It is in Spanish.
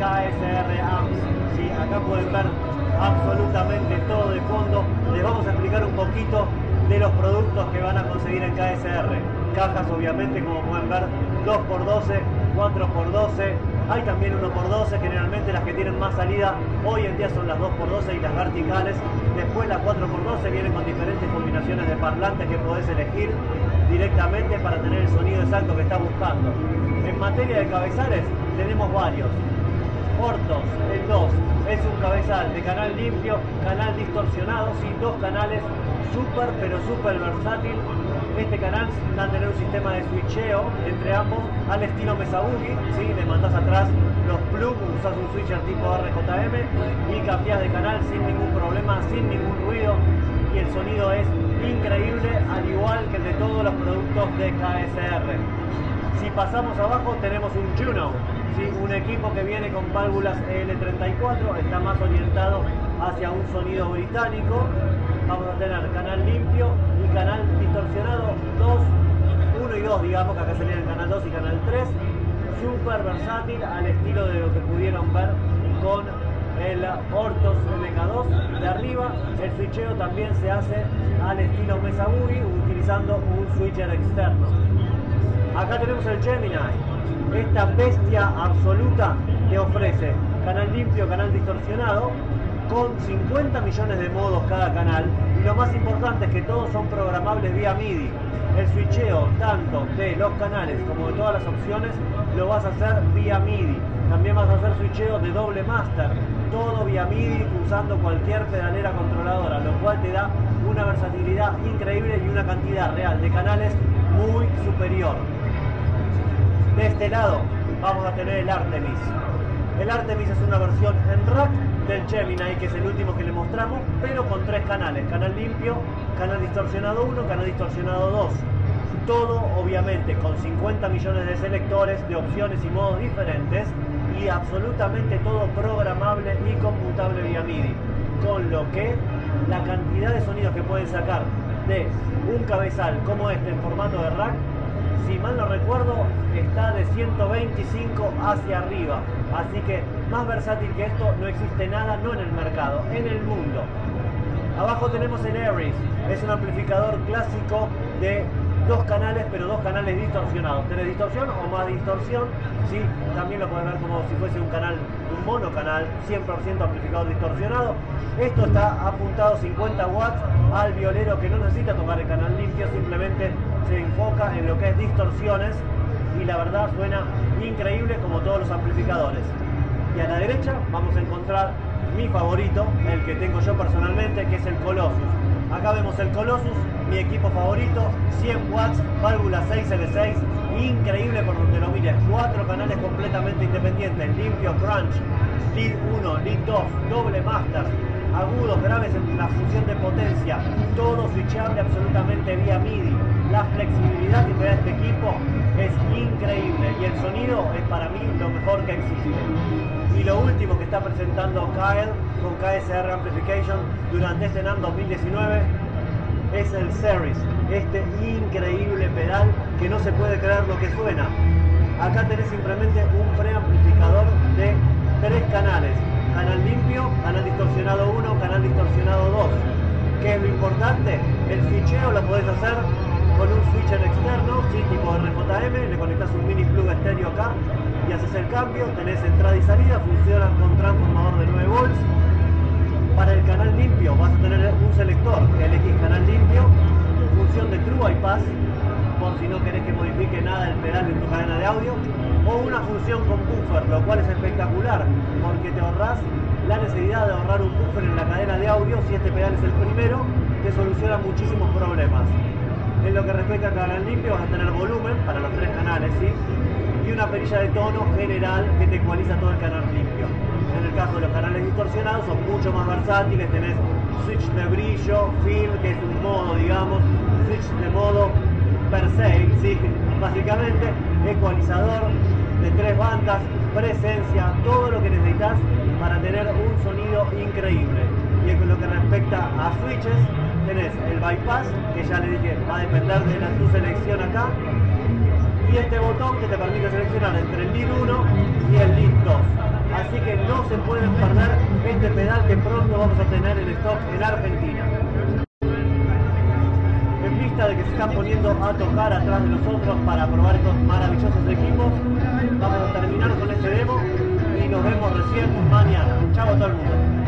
KSR Amps. ¿sí? Acá pueden ver absolutamente todo de fondo. Les vamos a explicar un poquito de los productos que van a conseguir en KSR. Cajas obviamente como pueden ver 2x12, 4x12, hay también 1x12, generalmente las que tienen más salida hoy en día son las 2x12 y las verticales. Después las 4x12 vienen con diferentes combinaciones de parlantes que podés elegir directamente para tener el sonido exacto que estás buscando. En materia de cabezales tenemos varios. Hortos, el 2, es un cabezal de canal limpio, canal distorsionado, sí, dos canales súper pero súper versátil este canal va a tener un sistema de switcheo entre ambos al estilo Mesa Boogie, ¿sí? le mandás atrás los plugs, usas un switcher tipo RJM y cambias de canal sin ningún problema, sin ningún ruido y el sonido es increíble al igual que el de todos los productos de KSR. Si pasamos abajo tenemos un Juno, un equipo que viene con válvulas L34, está más orientado hacia un sonido británico. Vamos a tener canal limpio y canal distorsionado 2, 1 y 2, digamos que acá sería el canal 2 y canal 3. Super versátil al estilo de lo que pudieron ver con el Ortos MK2 de arriba. El switcheo también se hace al estilo Mesa Boogie utilizando un switcher externo. Acá tenemos el Gemini, esta bestia absoluta que ofrece canal limpio, canal distorsionado, con 50 millones de modos cada canal y lo más importante es que todos son programables vía MIDI. El switcheo tanto de los canales como de todas las opciones lo vas a hacer vía MIDI. También vas a hacer switcheo de doble master, todo vía MIDI usando cualquier pedalera controladora, lo cual te da una versatilidad increíble y una cantidad real de canales muy superior. Este lado vamos a tener el Artemis. El Artemis es una versión en rack del Gemini, que es el último que le mostramos, pero con tres canales, canal limpio, canal distorsionado 1, canal distorsionado 2. Todo obviamente con 50 millones de selectores, de opciones y modos diferentes y absolutamente todo programable y computable vía MIDI. Con lo que la cantidad de sonidos que pueden sacar de un cabezal como este en formato de rack si mal no recuerdo, está de 125 hacia arriba. Así que más versátil que esto no existe nada, no en el mercado, en el mundo. Abajo tenemos el Aries, es un amplificador clásico de dos canales, pero dos canales distorsionados. Tenés distorsión o más distorsión, ¿sí? también lo puedes ver como si fuese un canal, un monocanal, 100% amplificador distorsionado. Esto está apuntado 50 watts al violero que no necesita tomar el canal limpio, simplemente se enfoca en lo que es distorsiones y la verdad suena increíble como todos los amplificadores. Y a la derecha vamos a encontrar mi favorito, el que tengo yo personalmente, que es el Colossus. Acá vemos el Colossus, mi equipo favorito, 100 watts, válvula 6L6, increíble por donde lo mires, cuatro canales completamente independientes, limpio, crunch, lead 1, lead 2, doble master, agudos, graves en la función de potencia, todo switchable absolutamente vía MIDI. La flexibilidad que te da este equipo es increíble y el sonido es para mí lo mejor que existe. Y lo último que está presentando Kyle con KSR Amplification durante este NAM 2019 es el Series, este increíble pedal que no se puede creer lo que suena. Acá tenés simplemente un preamplificador de tres canales, canal limpio, canal distorsionado 1, canal distorsionado 2. ¿Qué es lo importante? El switcheo lo podés hacer con un switcher externo, ¿sí? tipo RJM, le conectas un mini plug estéreo acá y haces el cambio, tenés entrada y salida, funcionan con transformador de 9 volts. Para el canal limpio vas a tener un selector, elegís canal limpio, función de true bypass, si no querés que modifique nada el pedal en tu cadena de audio, o una función con buffer, lo cual es espectacular, porque te ahorras la necesidad de ahorrar un buffer en la cadena de audio, si este pedal es el primero, te soluciona muchísimos problemas. En lo que respecta al canal limpio vas a tener volumen para los tres canales, y una perilla de tono general que te ecualiza todo el canal limpio. En el caso de los canales distorsionados son mucho más versátiles, tenés switch de brillo, fill, que es un modo, digamos, switch de modo per se, ¿sí? básicamente ecualizador de tres bandas, presencia, todo lo que necesitas para tener un sonido increíble. Y en lo que respecta a switches, tenés el bypass, que ya le dije va a depender de la, tu selección acá, y este botón que te permite seleccionar entre el lead 1 y el lead 2. así que no se pueden perder este pedal que pronto vamos a tener en stock en Argentina que se están poniendo a tocar atrás de nosotros para probar estos maravillosos equipos. Vamos a terminar con este demo y nos vemos recién mañana. Chao a todo el mundo.